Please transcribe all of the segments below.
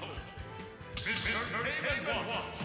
battle! Mr. Game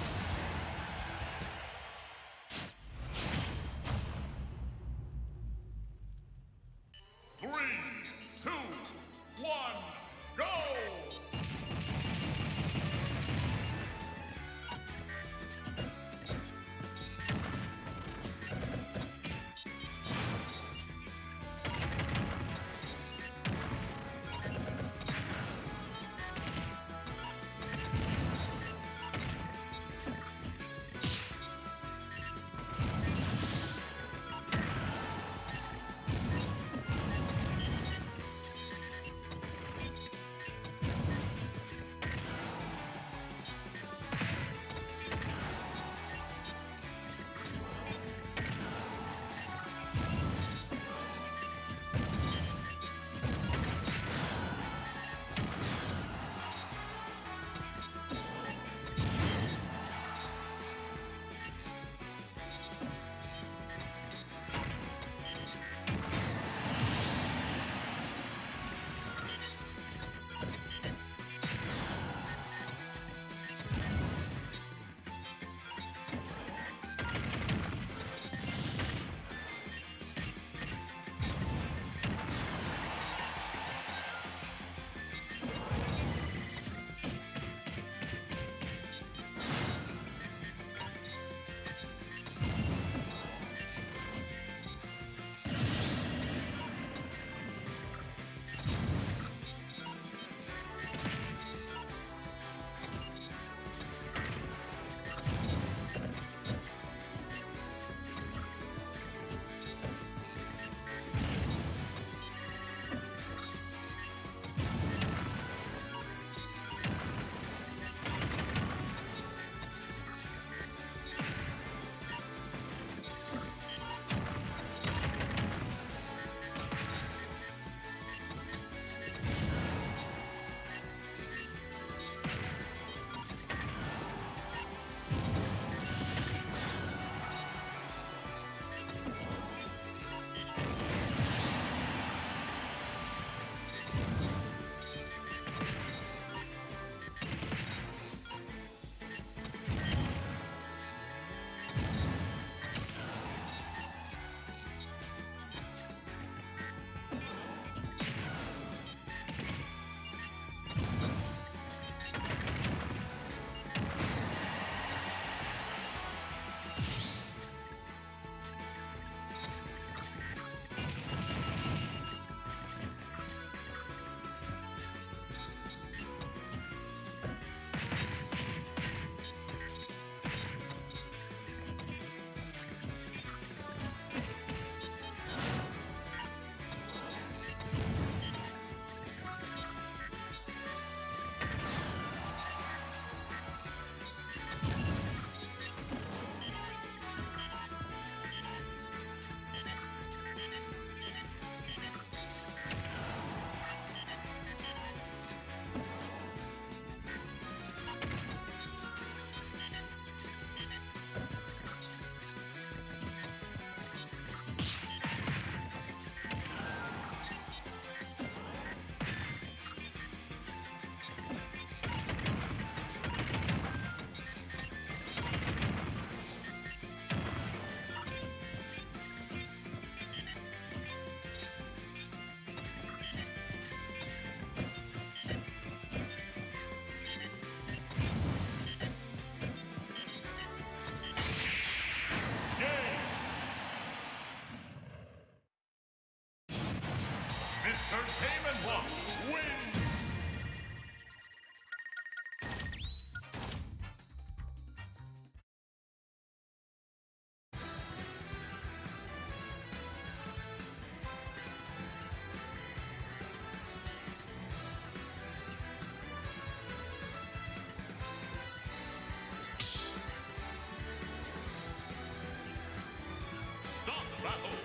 battle.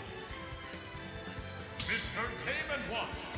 Mr. Game and Watch.